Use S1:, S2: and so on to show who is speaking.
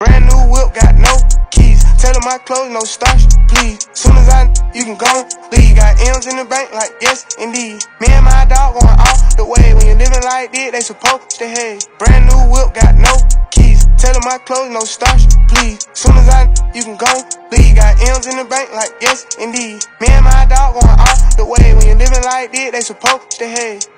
S1: Brand new whip, got no keys. Tell my clothes, no starch, please. Soon as I, you can go leave. Got M's in the bank, like yes, indeed. Me and my dog going all the way. When you living like this, they supposed to hate. Brand new whip, got no keys. Tell my clothes, no starch, please. Soon as I, you can go leave. Got M's in the bank, like yes, indeed. Me and my dog going all the way. When you living like this, they supposed to hate.